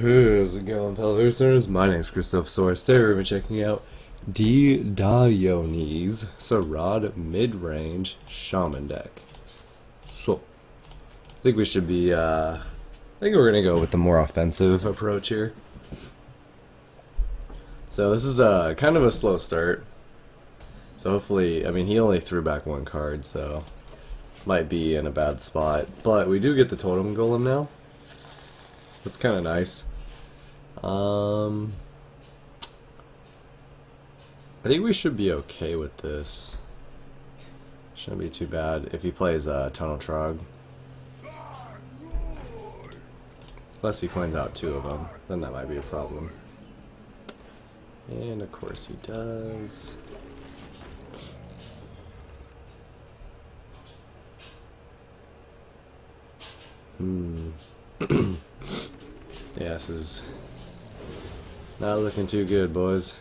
How's it going, fellow listeners? My name's Khristophesaurus. Today we're checking out D. Dionys Saraad mid-range shaman deck. So, I think we should be, uh, I think we're going to go with the more offensive approach here. So this is uh, kind of a slow start. So hopefully, I mean, he only threw back one card, so might be in a bad spot. But we do get the Totem Golem now. That's kind of nice. Um, I think we should be okay with this. Shouldn't be too bad if he plays uh, Tunnel Trog. Unless he coins out two of them, then that might be a problem. And of course he does. Hmm. yeah, this is not looking too good, boys.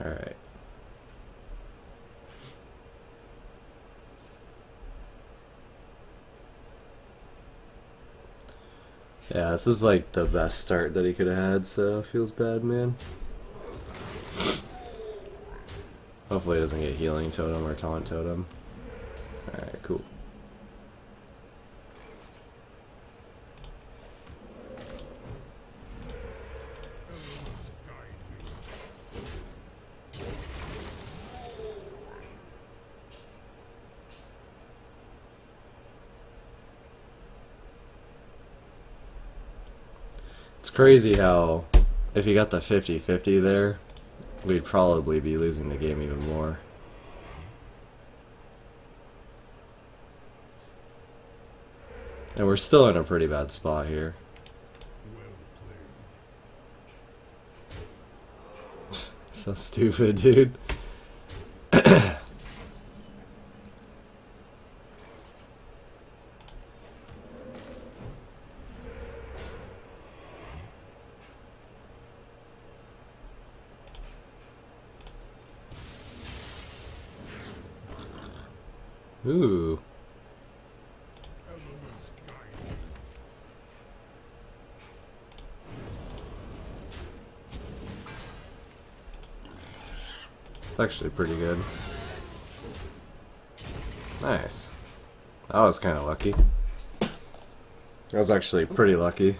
Alright. Yeah, this is like the best start that he could have had, so feels bad, man. Hopefully he doesn't get healing totem or taunt totem. Alright, cool. It's crazy how if you got the 50-50 there, we'd probably be losing the game even more. And we're still in a pretty bad spot here. so stupid, dude. It's actually pretty good. Nice. That was kind of lucky. That was actually pretty lucky.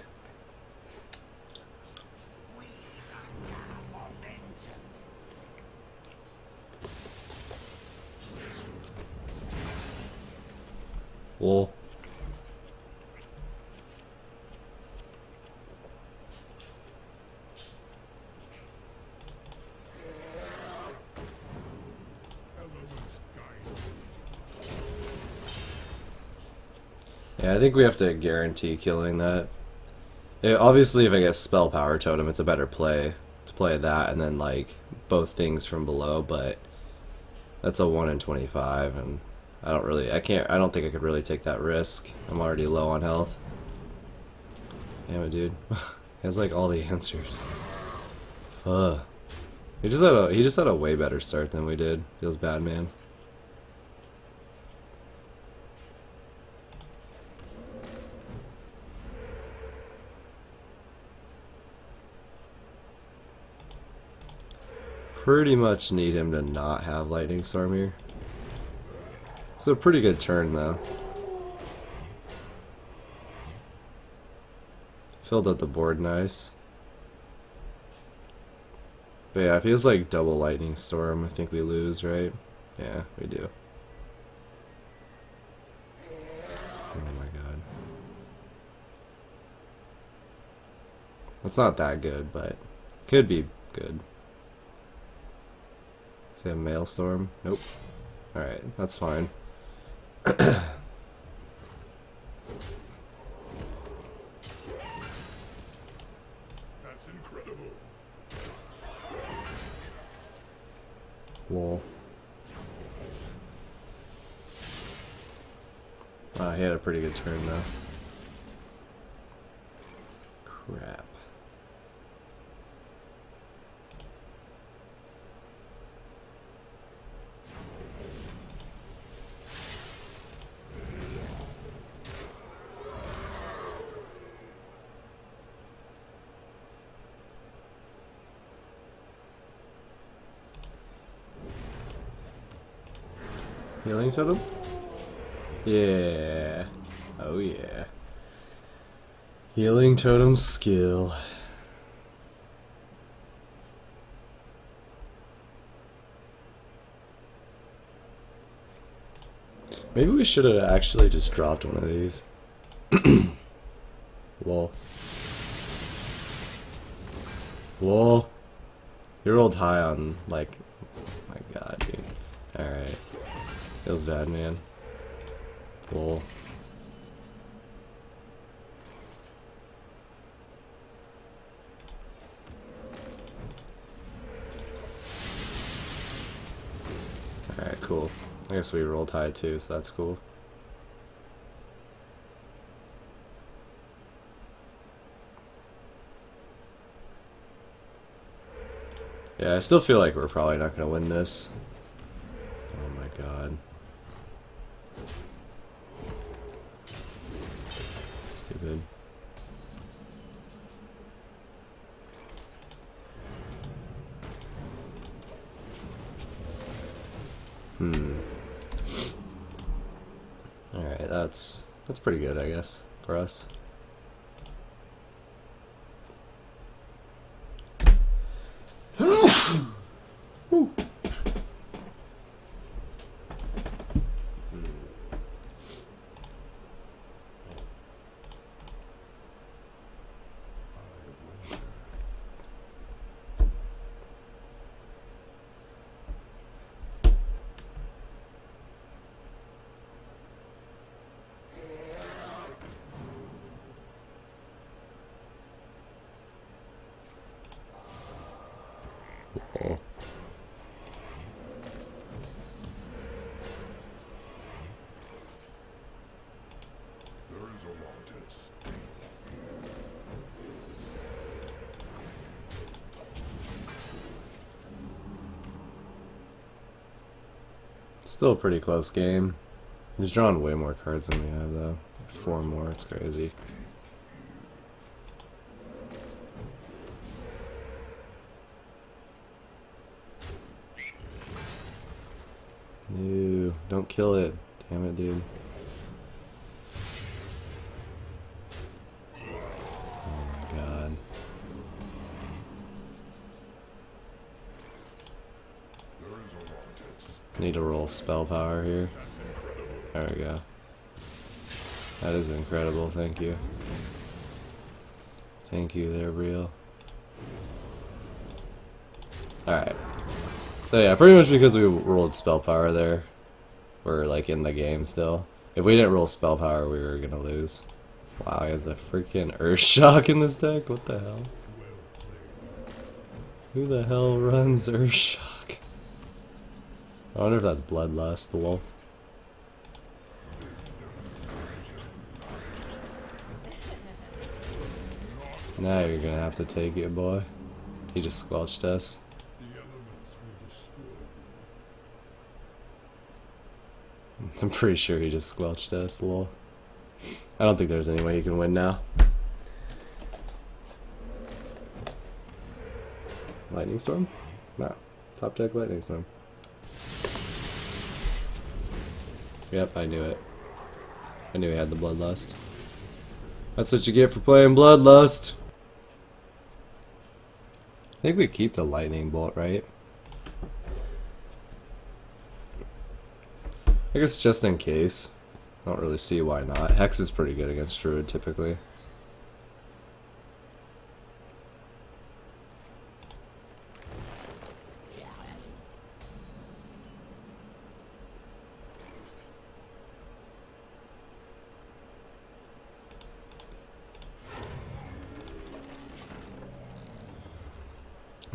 Well. Yeah, I think we have to guarantee killing that. It, obviously, if I get Spell Power Totem, it's a better play to play that and then, like, both things from below, but that's a 1 in 25, and I don't really, I can't, I don't think I could really take that risk. I'm already low on health. Damn it, dude. he has, like, all the answers. Fuh. He just had a, he just had a way better start than we did. Feels bad, man. Pretty much need him to not have Lightning Storm here. It's a pretty good turn though. Filled up the board nice. But yeah, it feels like double Lightning Storm. I think we lose, right? Yeah, we do. Oh my god. It's not that good, but could be good. Say a Maelstrom? Nope. Alright, that's fine. That's incredible. Lol. Ah, he had a pretty good turn though. Crap. Healing totem? Yeah. Oh yeah. Healing totem skill. Maybe we should have actually just dropped one of these. Lol. Lol. You rolled high on, like, oh my god, dude. Alright. Feels bad, man. Lol. Alright, cool. I guess we rolled high too, so that's cool. Yeah, I still feel like we're probably not going to win this. Oh my god. Stupid. Hmm. Alright, that's that's pretty good, I guess, for us. Still a pretty close game. He's drawn way more cards than we have, though. Four more, it's crazy. Ew, don't kill it. Damn it, dude. Roll spell power here. There we go. That is incredible, thank you. Thank you there, Real. Alright. So yeah, pretty much because we rolled spell power there, we're like in the game still. If we didn't roll spell power, we were gonna lose. Wow, he has a freaking Earth Shock in this deck? What the hell? Who the hell runs Earth Shock? I wonder if that's Bloodlust, the wolf. Now you're gonna have to take it, boy. He just squelched us. I'm pretty sure he just squelched us, lol. I don't think there's any way he can win now. Lightning Storm? No. Top deck Lightning Storm. Yep, I knew it. I knew he had the Bloodlust. That's what you get for playing Bloodlust. I think we keep the Lightning Bolt, right? I guess just in case. I don't really see why not. Hex is pretty good against Druid typically.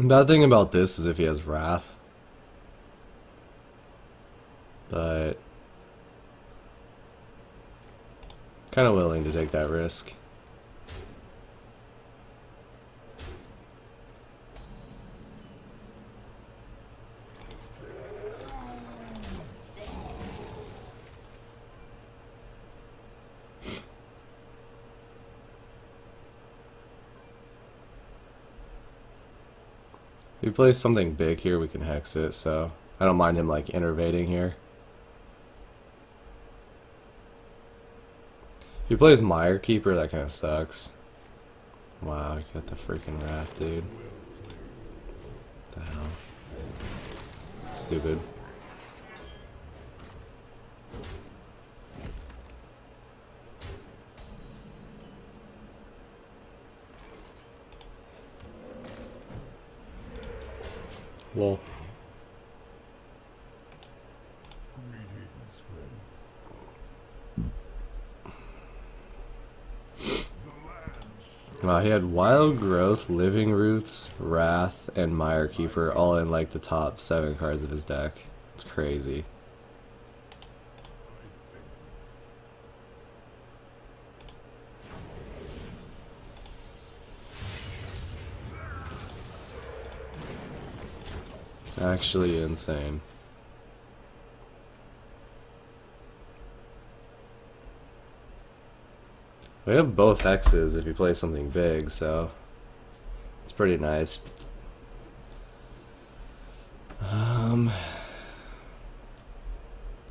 Bad thing about this is if he has Wrath. But kind of willing to take that risk. plays something big here, we can hex it, so I don't mind him like innervating here. If he plays Mire Keeper, that kind of sucks. Wow, he got the freaking Wrath, dude. What the hell? Stupid. Friend. wow, he had Wild Growth, Living Roots, Wrath, and Mire Keeper all in like the top seven cards of his deck. It's crazy. Actually insane. We have both hexes if you play something big, so it's pretty nice. Um,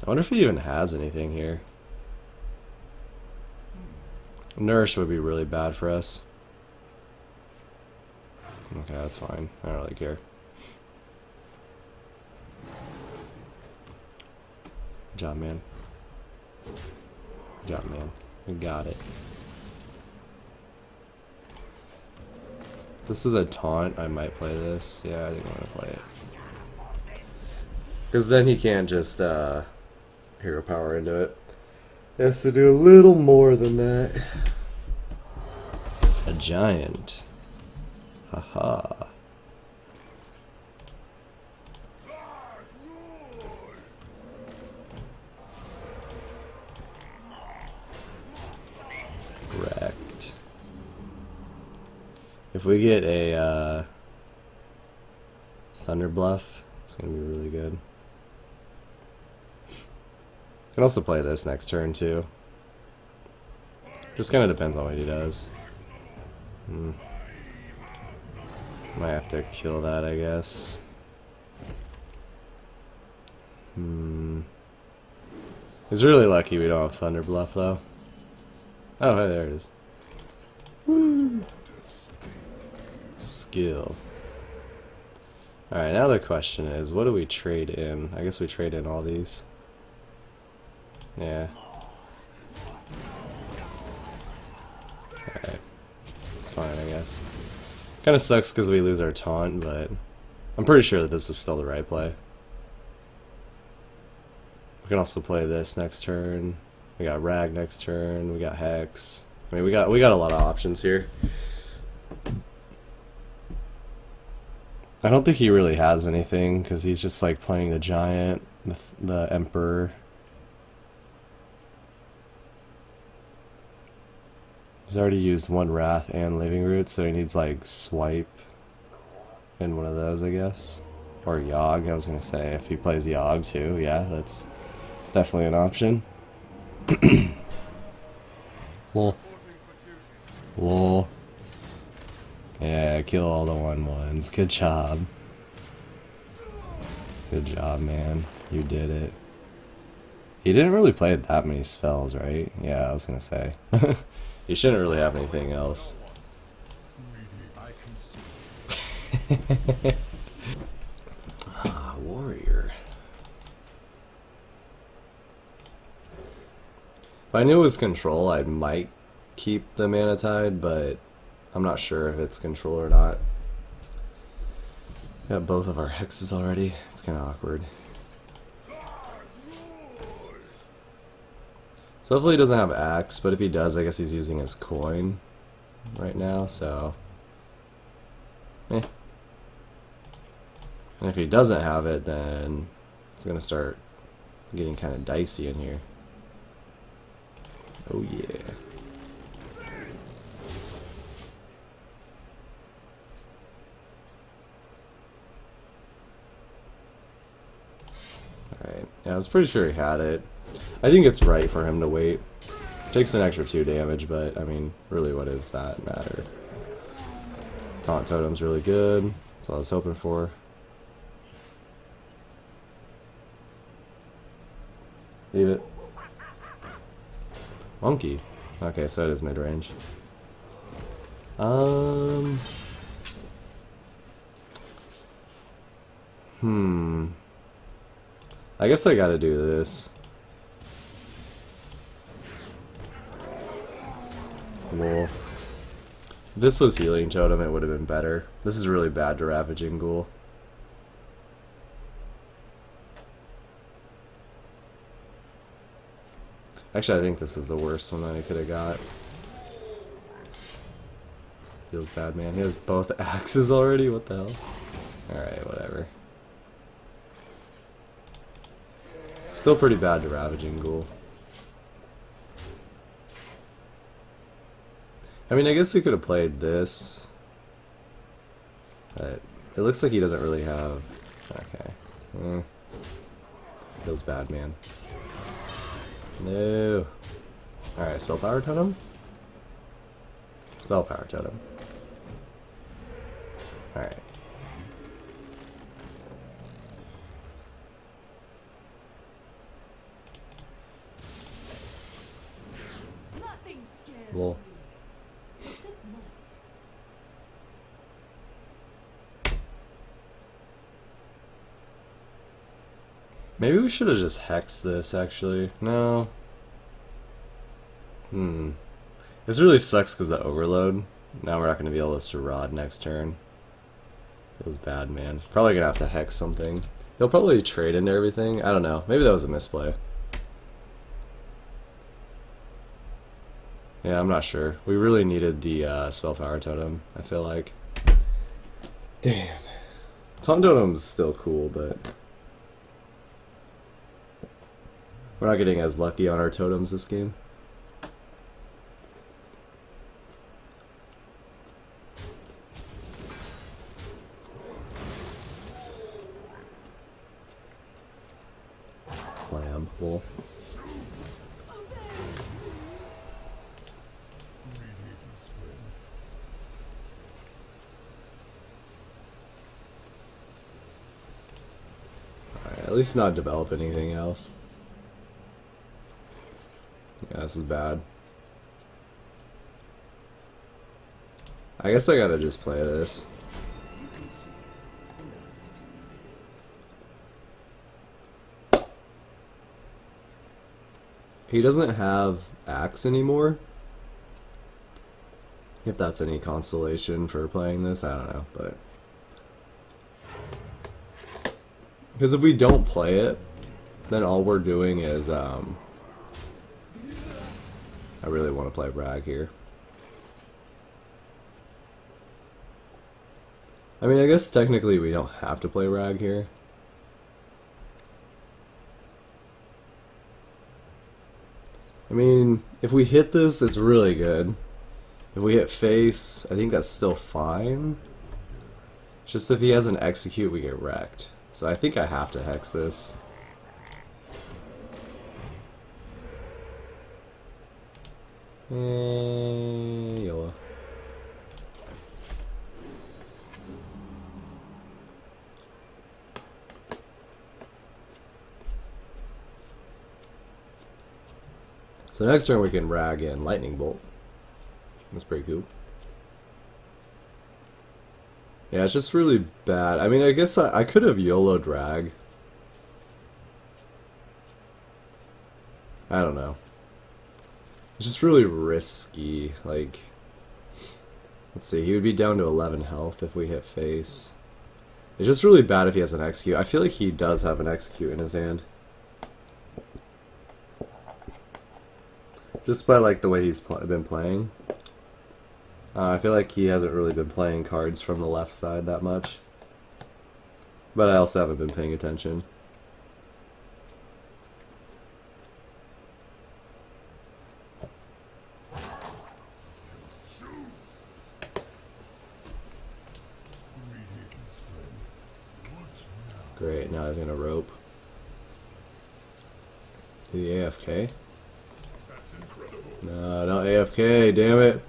I wonder if he even has anything here. Nurse would be really bad for us. Okay, that's fine. I don't really care. Job, man. Good job, man. We got it. This is a taunt. I might play this. Yeah, I think I'm gonna play it. Because then he can't just uh, hero power into it. He has to do a little more than that. A giant. Haha. Wrecked. If we get a uh, Thunder Bluff, it's gonna be really good. Can also play this next turn too. Just kind of depends on what he does. Hmm. Might have to kill that, I guess. Hmm. He's really lucky we don't have Thunder Bluff though. Oh, hey, there it is. Skill. Alright, now the question is, what do we trade in? I guess we trade in all these. Yeah. Alright. It's fine, I guess. Kinda sucks because we lose our taunt, but I'm pretty sure that this was still the right play. We can also play this next turn. We got Rag next turn. We got Hex. I mean, we got we got a lot of options here. I don't think he really has anything because he's just like playing the Giant, the, the Emperor. He's already used one Wrath and Living Root, so he needs like Swipe in one of those, I guess. Or Yogg, I was gonna say. If he plays Yogg too, yeah, that's, that's definitely an option. Lol. Lol. Yeah, kill all the one ones. Good job. Good job, man. You did it. He didn't really play that many spells, right? Yeah, I was gonna say. he shouldn't really have anything else. ah, warrior. If I knew it was control, I might keep the mana tide, but I'm not sure if it's control or not. Got both of our hexes already. It's kind of awkward. So hopefully he doesn't have axe, but if he does, I guess he's using his coin right now, so... Eh. And if he doesn't have it, then it's gonna start getting kind of dicey in here. Oh yeah. Yeah, I was pretty sure he had it. I think it's right for him to wait. Takes an extra 2 damage, but, I mean, really what does that matter? Taunt Totem's really good. That's all I was hoping for. Leave it. Monkey. Okay, so it is mid range. Um. Hmm. I guess I gotta do this. Cool. This was healing totem, it would have been better. This is really bad to Ravaging Ghoul. Actually, I think this is the worst one that I could have got. Feels bad, man. He has both axes already? What the hell? Alright, whatever. Still pretty bad to Ravaging Ghoul. I mean, I guess we could have played this. But it looks like he doesn't really have... Okay. Eh. Feels bad, man. No. Alright, spell power totem? Spell power totem. Alright. Lol. Maybe we should have just hexed this, actually. No. Hmm. This really sucks because the overload. Now we're not going to be able to Saraad next turn. It was bad, man. Probably going to have to hex something. He'll probably trade into everything. I don't know. Maybe that was a misplay. Yeah, I'm not sure. We really needed the uh, spell power totem, I feel like. Damn. Taunt totem's still cool, but... We're not getting as lucky on our totems this game. Slam. Cool. Alright, at least not develop anything else. Yeah, this is bad. I guess I gotta just play this. He doesn't have axe anymore. If that's any consolation for playing this, I don't know, but because if we don't play it, then all we're doing is um I really want to play Rag here. I mean, I guess technically we don't have to play Rag here. I mean, if we hit this, it's really good. If we hit face, I think that's still fine. Just if he has an execute, we get wrecked. So I think I have to hex this. Eh. So next turn we can rag in lightning bolt. That's pretty cool. Yeah, it's just really bad. I mean, I guess I, I could have YOLO Rag. I don't know. It's just really risky. Like, let's see, he would be down to 11 health if we hit face. It's just really bad if he has an execute. I feel like he does have an execute in his hand. Just by like the way he's pl been playing. Uh, I feel like he hasn't really been playing cards from the left side that much. But I also haven't been paying attention. Great, now he's gonna rope. To the AFK? That's incredible. No, not AFK, damn it.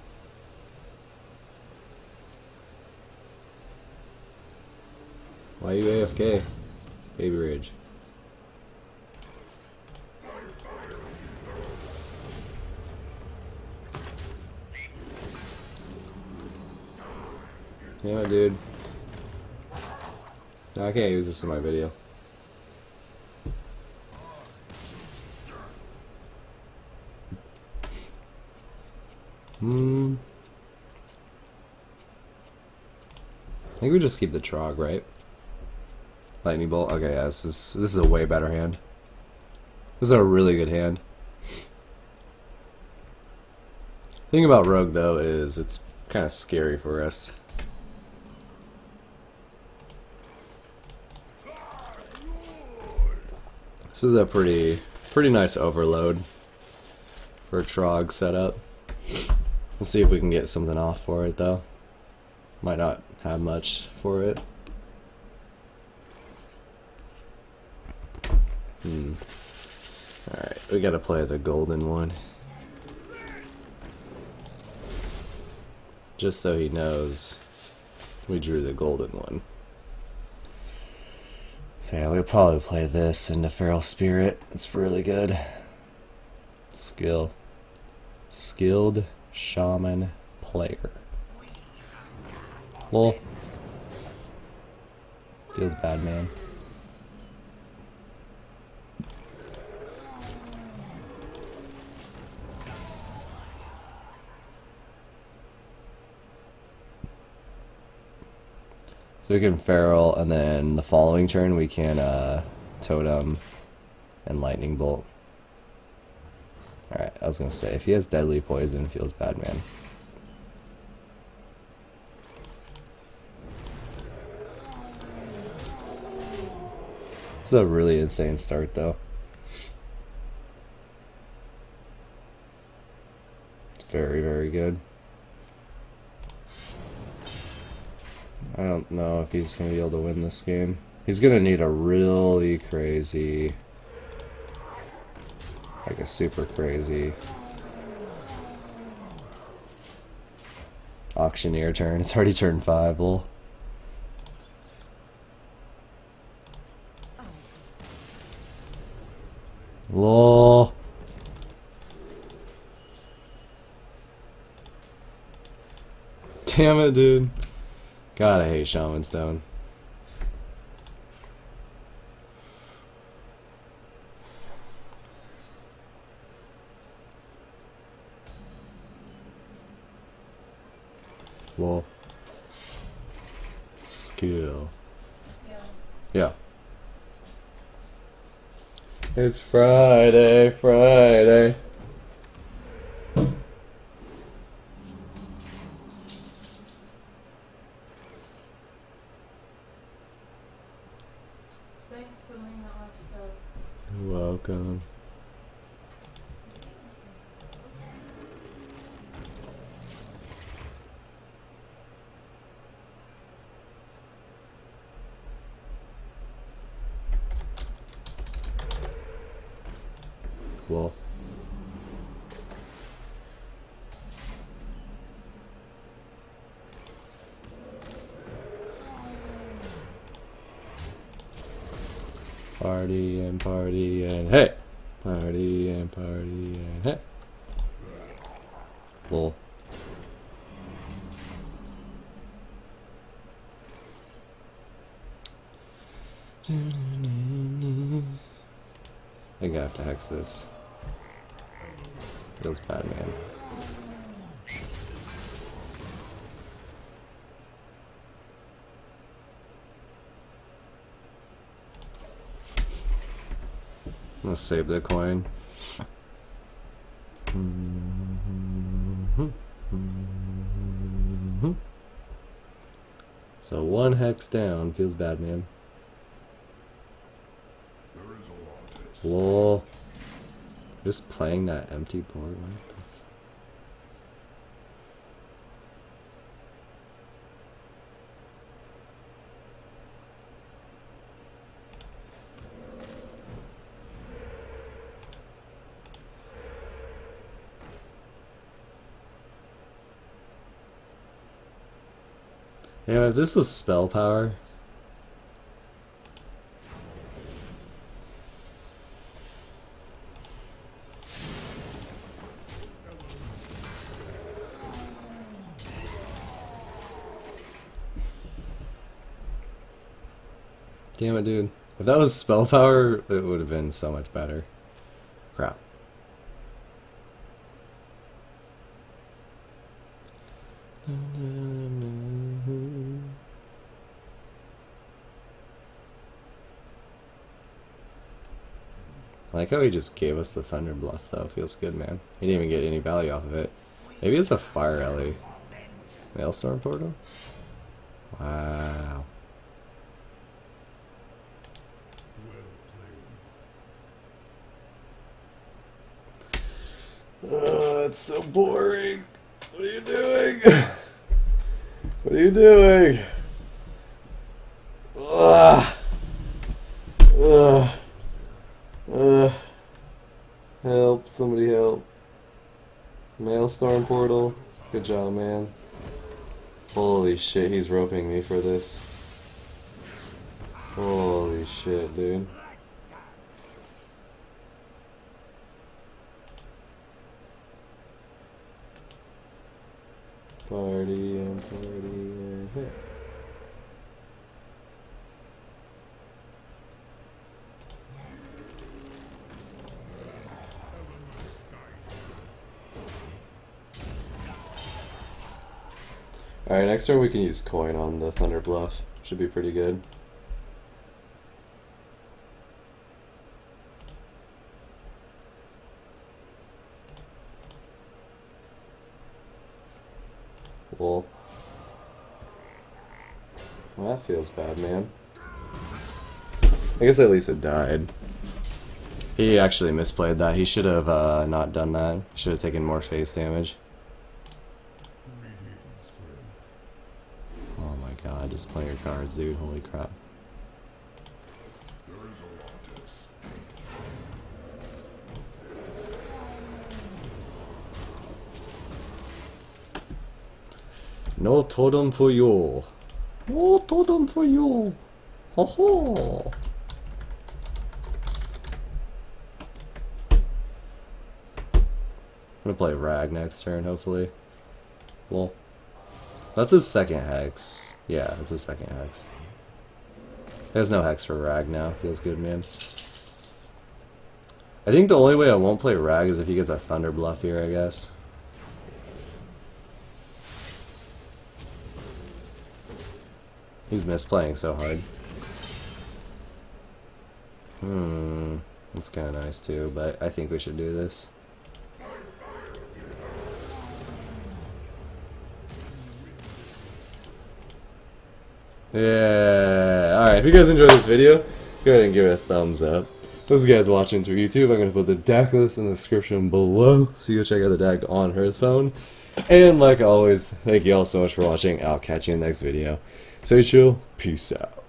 Why you AFK? Baby Rage. Yeah, dude. Can't use this in my video. Hmm. I think we just keep the Trog, right? Lightning Bolt. Okay, yeah, this is this is a way better hand. This is a really good hand. thing about Rogue though is it's kind of scary for us. This is a pretty pretty nice overload for a Trog setup. We'll see if we can get something off for it though. Might not have much for it. Hmm. Alright, we gotta play the golden one. Just so he knows we drew the golden one. So yeah, we'll probably play this into Feral Spirit. It's really good. Skill. Skilled Shaman Player. Lol. Feels bad, man. So we can feral, and then the following turn we can uh, totem and lightning bolt. Alright, I was gonna say, if he has deadly poison, feels bad, man. This is a really insane start, though. It's very, very good. I don't know if he's going to be able to win this game. He's going to need a really crazy, like a super crazy auctioneer turn. It's already turn 5, lol. Lol. Damn it, dude. God, I hate Shaman Stone. Lol. Skill. Yeah. It's Friday, Friday. Thanks for laying out my stuff. You're welcome. Cool. Party and party and hey! Party and party and hey! Lol. I think I have to hex this. Feels bad, man. Gonna save the coin. So one hex down feels bad, man. There is a lot at Lol. Just playing that empty board. What Anyway, this is spell power. Damn it, dude. If that was spell power, it would have been so much better. Crap. Like how he just gave us the Thunder Bluff, though. Feels good, man. He didn't even get any value off of it. Maybe it's a Fire Ellie. Maelstrom Portal? Wow. Oh, it's so boring. What are you doing? What are you doing? Ugh. Ugh. Ugh. Help, somebody help. Maelstrom portal. Good job, man. Holy shit, he's roping me for this. Holy shit, dude. Party and party and hit. Alright, next turn we can use coin on the Thunder Bluff. Should be pretty good. Well, well, that feels bad, man. I guess at least it died. He actually misplayed that. He should have uh, not done that. Should have taken more face damage. My god, just play your cards, dude. Holy crap. No totem for you. No totem for you. Ho ho. I'm gonna play Rag next turn, hopefully. Well, that's his second hex. Yeah, it's his second hex. There's no hex for Rag now. Feels good, man. I think the only way I won't play Rag is if he gets a Thunder Bluff here, I guess. He's misplaying so hard. Hmm, that's kind of nice too, but I think we should do this. Yeah. All right. If you guys enjoyed this video, go ahead and give it a thumbs up. Those guys watching through YouTube, I'm going to put the deck list in the description below, so you go check out the deck on Hearthstone. And like always, thank you all so much for watching. I'll catch you in the next video. Stay chill. Peace out.